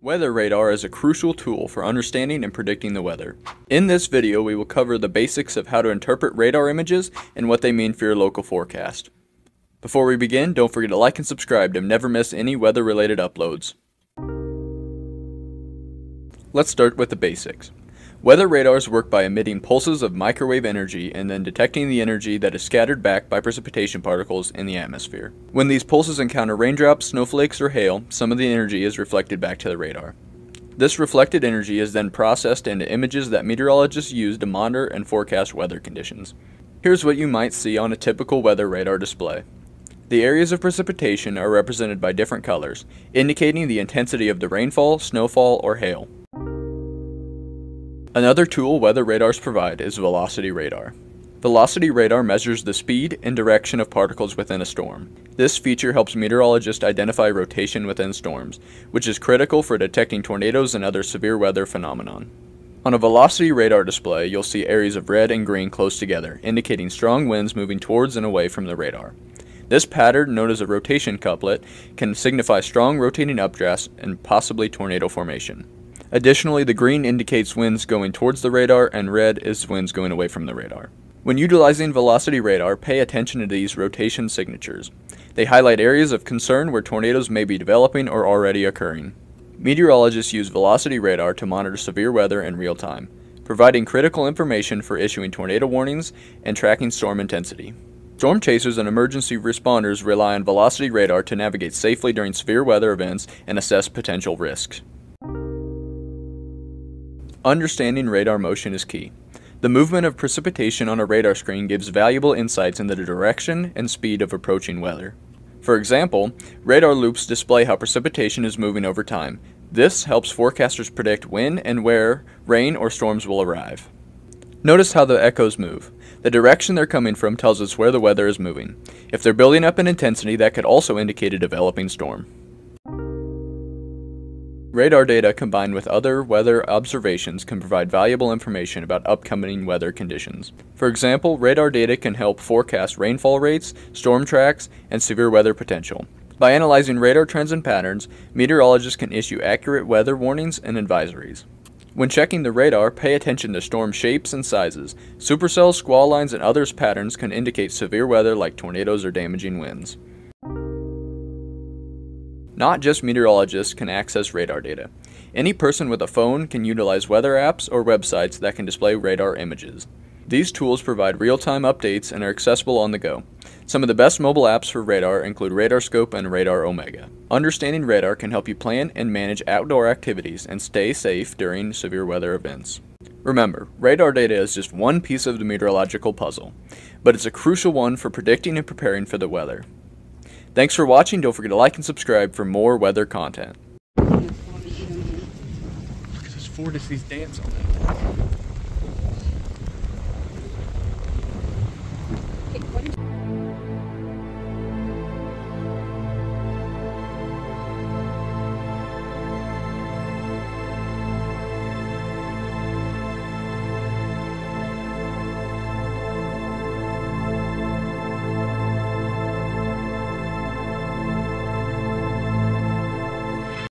Weather radar is a crucial tool for understanding and predicting the weather. In this video, we will cover the basics of how to interpret radar images and what they mean for your local forecast. Before we begin, don't forget to like and subscribe to never miss any weather-related uploads. Let's start with the basics. Weather radars work by emitting pulses of microwave energy and then detecting the energy that is scattered back by precipitation particles in the atmosphere. When these pulses encounter raindrops, snowflakes, or hail, some of the energy is reflected back to the radar. This reflected energy is then processed into images that meteorologists use to monitor and forecast weather conditions. Here's what you might see on a typical weather radar display. The areas of precipitation are represented by different colors, indicating the intensity of the rainfall, snowfall, or hail. Another tool weather radars provide is velocity radar. Velocity radar measures the speed and direction of particles within a storm. This feature helps meteorologists identify rotation within storms, which is critical for detecting tornadoes and other severe weather phenomenon. On a velocity radar display, you'll see areas of red and green close together, indicating strong winds moving towards and away from the radar. This pattern, known as a rotation couplet, can signify strong rotating updrafts and possibly tornado formation. Additionally, the green indicates winds going towards the radar and red is winds going away from the radar. When utilizing velocity radar, pay attention to these rotation signatures. They highlight areas of concern where tornadoes may be developing or already occurring. Meteorologists use velocity radar to monitor severe weather in real time, providing critical information for issuing tornado warnings and tracking storm intensity. Storm chasers and emergency responders rely on velocity radar to navigate safely during severe weather events and assess potential risks. Understanding radar motion is key. The movement of precipitation on a radar screen gives valuable insights into the direction and speed of approaching weather. For example, radar loops display how precipitation is moving over time. This helps forecasters predict when and where rain or storms will arrive. Notice how the echoes move. The direction they're coming from tells us where the weather is moving. If they're building up in intensity, that could also indicate a developing storm. Radar data combined with other weather observations can provide valuable information about upcoming weather conditions. For example, radar data can help forecast rainfall rates, storm tracks, and severe weather potential. By analyzing radar trends and patterns, meteorologists can issue accurate weather warnings and advisories. When checking the radar, pay attention to storm shapes and sizes. Supercells, squall lines, and others patterns can indicate severe weather like tornadoes or damaging winds. Not just meteorologists can access radar data. Any person with a phone can utilize weather apps or websites that can display radar images. These tools provide real-time updates and are accessible on the go. Some of the best mobile apps for radar include RadarScope and Radar Omega. Understanding radar can help you plan and manage outdoor activities and stay safe during severe weather events. Remember, radar data is just one piece of the meteorological puzzle, but it's a crucial one for predicting and preparing for the weather. Thanks for watching. Don't forget to like and subscribe for more weather content. Look at dance on it.